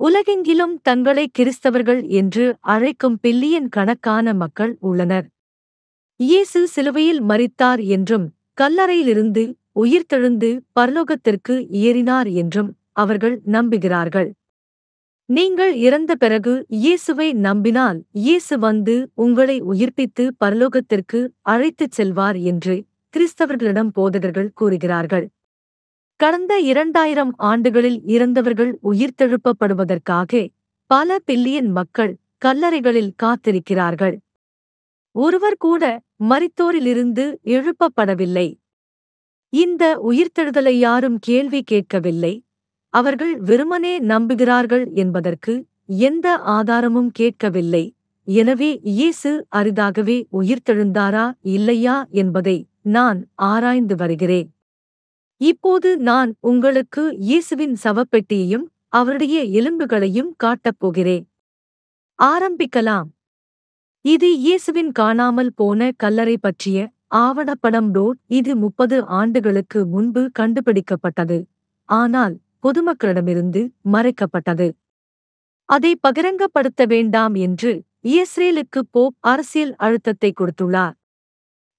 உலகெங்கிலும் தங்களை கிறிஸ்தவர்கள் என்று அழைக்கும் பில்லியன் கணக்கான மக்கள் உள்ளனர். இயேசு சிலுவையில் மரித்தார் என்றும் கல்லறையிலிருந்து உயிர்த்தெழுந்து பரலோகத்திற்கு ஏறினார் என்றும் அவர்கள் நம்புகிறார்கள். நீங்கள் இறந்த பிறகு இயேசுவை நம்பினால் இயேசு வந்து உங்களை உயிர்ப்பித்து பரலோகத்திற்கு அழைத்துச் செல்வார் என்று கிறிஸ்தவர்களிடம் போதகர்கள் கூறுகிறார்கள். கடந்த இரண்டாயிரம் ஆண்டுகளில் இறந்தவர்கள் உயிர்த்தெழுப்பப்படுவதற்காக பல பில்லியன் மக்கள் கல்லறைகளில் காத்திருக்கிறார்கள். ஒருவர் கூட மரித்தோரிலிருந்து எழுப்பப்படவில்லை. இந்த உயிர்த்தெழுதலை யாரும் கேள்வி கேட்கவில்லை. அவர்கள் வெறுமனே நம்புகிறார்கள் என்பதற்கு எந்த ஆதாரமும் கேட்கவில்லை. எனவே இயேசு அரிதாகவே உயிர்த்தெழுந்தாரா இல்லையா என்பதை நான் ஆராய்ந்து வருகிறேன். இப்போது நான் உங்களுக்கு இயேசுவின் சவப்பெட்டியையும் அவருடைய எலும்புகளையும் காட்டப் போகிறேன். ஆரம்பிக்கலாம். இது இயேசுவின் காணாமல் போன கல்லறை பற்றிய ஆவணப்படம் டோட் இது முப்பது ஆண்டுகளுக்கு முன்பு கண்டுபிடிக்கப்பட்டது. ஆனால் பொதுமக்களிடமிருந்து மறைக்கப்பட்டது. அதை பகிரங்கப்படுத்த வேண்டாம் என்று இஸ்ரேலுக்கு போப் அரசியல் அழுத்தத்தை கொடுத்துள்ளார்.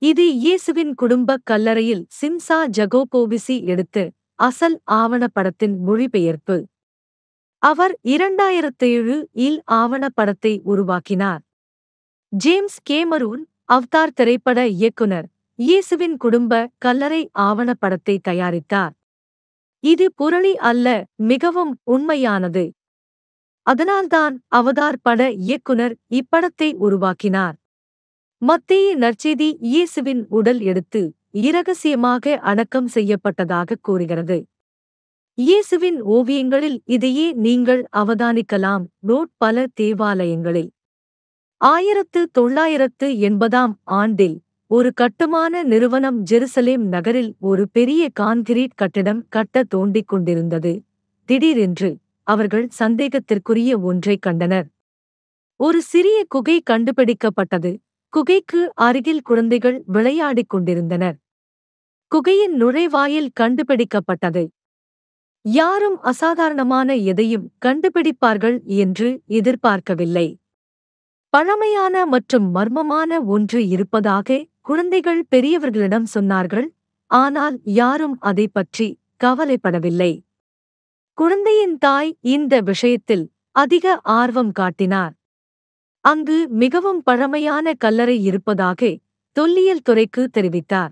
இது இயேசுவின் குடும்ப கல்லறையில் சிம்சா ஜகோபோவிசி எடுத்து அசல் ஆவணப்படத்தின் மொழிபெயர்ப்பு. அவர் இரண்டாயிரத்தேழு இல் ஆவணப்படத்தை உருவாக்கினார். ஜேம்ஸ் கேமரூன் அவதார் திரைப்பட இயக்குனர் இயேசுவின் குடும்ப கல்லறை ஆவணப்படத்தை தயாரித்தார். இது புரளி அல்ல மிகவும் உண்மையானது. அதனால்தான் அவதார் பட இயக்குனர் இப்படத்தை உருவாக்கினார். மத்திய நற்செய்தி இயேசுவின் உடல் எடுத்து இரகசியமாக அடக்கம் செய்யப்பட்டதாக கூறுகிறது. இயேசுவின் ஓவியங்களில் இதையே நீங்கள் அவதானிக்கலாம். நோட் பல தேவாலயங்களில். ஆயிரத்து தொள்ளாயிரத்து எண்பதாம் ஆண்டில் ஒரு கட்டுமான நிறுவனம் ஜெருசலேம் நகரில் ஒரு பெரிய கான்கிரீட் கட்டிடம் கட்ட தோண்டிக் கொண்டிருந்தது. திடீரென்று அவர்கள் சந்தேகத்திற்குரிய ஒன்றைக் கண்டனர். ஒரு சிறிய குகை கண்டுபிடிக்கப்பட்டது. குகைக்கு அருகில் குழந்தைகள் விளையாடிக் கொண்டிருந்தனர். குகையின் நுழைவாயில் கண்டுபிடிக்கப்பட்டது. யாரும் அசாதாரணமான எதையும் கண்டுபிடிப்பார்கள் என்று எதிர்பார்க்கவில்லை. பழமையான மற்றும் மர்மமான ஒன்று இருப்பதாக குழந்தைகள் பெரியவர்களிடம் சொன்னார்கள் ஆனால் யாரும் அதை பற்றி கவலைப்படவில்லை. குழந்தையின் தாய் இந்த விஷயத்தில் அதிக ஆர்வம் காட்டினார். அங்கு மிகவும் பழமையான கல்லறை இருப்பதாக தொல்லியல் துறைக்கு தெரிவித்தார்.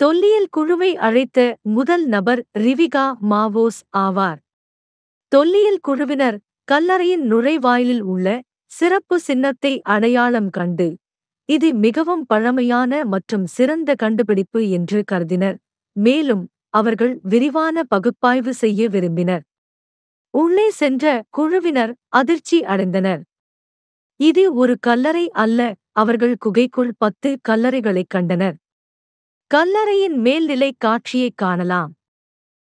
தொல்லியல் குழுவை அழைத்த முதல் நபர் ரிவிகா மாவோஸ் ஆவார். தொல்லியல் குழுவினர் கல்லறையின் நுழைவாயிலில் உள்ள சிறப்பு சின்னத்தை அடையாளம் கண்டு இது மிகவும் பழமையான மற்றும் சிறந்த கண்டுபிடிப்பு என்று கருதினர். மேலும் அவர்கள் விரிவான பகுப்பாய்வு செய்ய விரும்பினர். உள்ளே சென்ற குழுவினர் அதிர்ச்சி அடைந்தனர். இது ஒரு கல்லறை அல்ல அவர்கள் குகைக்குள் பத்து கல்லறைகளைக் கண்டனர். கல்லறையின் மேல்நிலை காட்சியைக் காணலாம்.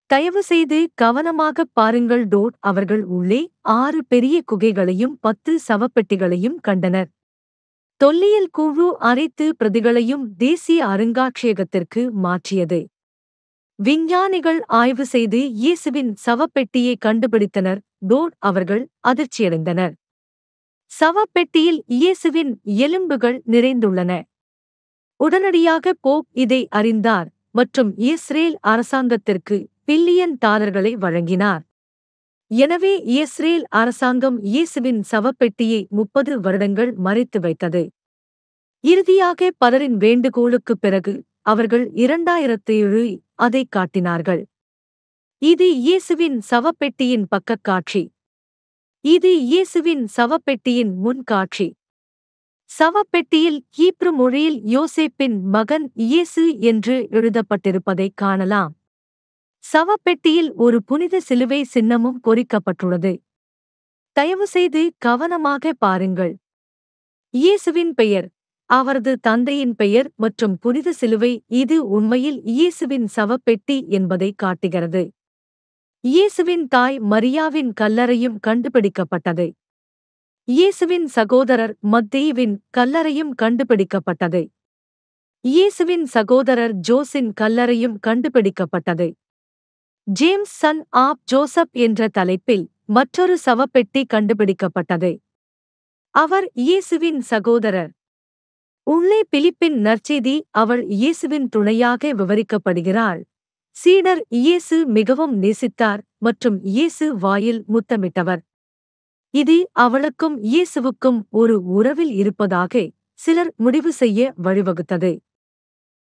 தயவு செய்து கவனமாகப் பாருங்கள் டோட் அவர்கள் உள்ளே ஆறு பெரிய குகைகளையும் பத்து சவப்பெட்டிகளையும் கண்டனர். தொல்லியல் குழு அனைத்து பிரதிகளையும் தேசிய அருங்காட்சியகத்திற்கு மாற்றியது. விஞ்ஞானிகள் ஆய்வு செய்து இயேசுவின் சவப்பெட்டியை கண்டுபிடித்தனர் டோட் அவர்கள் அதிர்ச்சியடைந்தனர். சவப்பெட்டியில் இயேசுவின் எலும்புகள் நிறைந்துள்ளன. உடனடியாக போப் இதை அறிந்தார் மற்றும் இஸ்ரேல் அரசாங்கத்திற்கு பில்லியன் டாலர்களை வழங்கினார். எனவே இஸ்ரேல் அரசாங்கம் இயேசுவின் சவப்பெட்டியை முப்பது வருடங்கள் மறைத்து வைத்தது. இறுதியாக பலரின் வேண்டுகோளுக்குப் பிறகு அவர்கள் இரண்டாயிரத்து ஏழு அதைக் காட்டினார்கள். இது இயேசுவின் சவப்பெட்டியின் பக்கக் காட்சி இது இயேசுவின் சவப்பெட்டியின் முன்காட்சி. சவப்பெட்டியில் ஈப்ரு மொழியில் யோசேப்பின் மகன் இயேசு என்று எழுதப்பட்டிருப்பதைக் காணலாம். சவப்பெட்டியில் ஒரு புனித சிலுவை சின்னமும் பொறிக்கப்பட்டுள்ளது. தயவுசெய்து கவனமாக பாருங்கள். இயேசுவின் பெயர் அவரது தந்தையின் பெயர் மற்றும் புனித சிலுவை இது உண்மையில் இயேசுவின் சவப்பெட்டி என்பதை காட்டுகிறது. இயேசுவின் தாய் மரியாவின் கல்லறையும் கண்டுபிடிக்கப்பட்டது. இயேசுவின் சகோதரர் மத்தேயுவின் கல்லறையும் கண்டுபிடிக்கப்பட்டது. இயேசுவின் சகோதரர் ஜோஸின் கல்லறையும் கண்டுபிடிக்கப்பட்டது. ஜேம்ஸ் சன் ஆப் ஜோசப் என்ற தலைப்பில் மற்றொரு சவப்பெட்டி கண்டுபிடிக்கப்பட்டது. அவர் இயேசுவின் சகோதரர். உள்ளே பிலிப்பின் நற்செய்தி அவள் இயேசுவின் துணையாக விவரிக்கப்படுகிறாள். சீடர் இயேசு மிகவும் நேசித்தார் மற்றும் இயேசு வாயில் முத்தமிட்டவர். இது அவளுக்கும் இயேசுவுக்கும் ஒரு உறவில் இருப்பதாக சிலர் முடிவு செய்ய வழிவகுத்தது.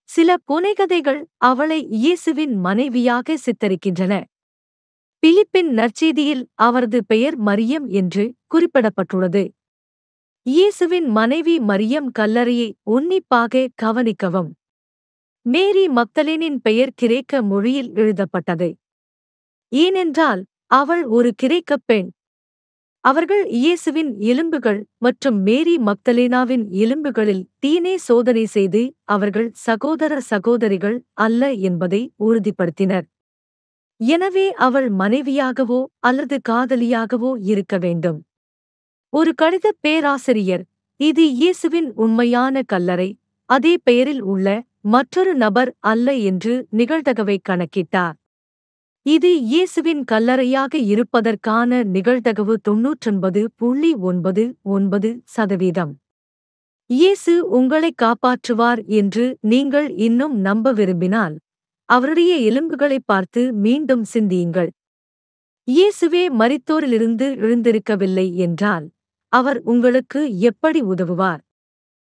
சில புனைகதைகள் அவளை இயேசுவின் மனைவியாக சித்தரிக்கின்றன. பிலிப்பின் நற்செய்தியில் அவரது பெயர் மரியம் என்று குறிப்பிடப்பட்டுள்ளது. இயேசுவின் மனைவி மரியம் கல்லறையை உன்னிப்பாக கவனிக்கவும். மேரி மக்தலேனின் பெயர் கிரேக்க மொழியில் எழுதப்பட்டது. ஏனென்றால் அவள் ஒரு கிரேக்க பெண். அவர்கள் இயேசுவின் எலும்புகள் மற்றும் மேரி மக்தலேனாவின் எலும்புகளில் தீனே சோதனை செய்து அவர்கள் சகோதர சகோதரிகள் அல்ல என்பதை உறுதிப்படுத்தினர். எனவே அவள் மனைவியாகவோ அல்லது காதலியாகவோ இருக்க வேண்டும். ஒரு கடித பேராசிரியர் இது இயேசுவின் உண்மையான கல்லறை அதே பெயரில் உள்ள மற்றொரு நபர் அல்ல என்று நிகழ்தகவை கணக்கிட்டார். இது இயேசுவின் கல்லறையாக இருப்பதற்கான நிகழ்தகவு தொன்னூற்றொன்பது புள்ளி ஒன்பது ஒன்பது சதவீதம். இயேசு உங்களைக் காப்பாற்றுவார் என்று நீங்கள் இன்னும் நம்ப விரும்பினால் அவருடைய எலும்புகளைப் பார்த்து மீண்டும் சிந்தியுங்கள். இயேசுவே மரித்தோரிலிருந்து எழுந்திருக்கவில்லை என்றால் அவர் உங்களுக்கு எப்படி உதவுவார்?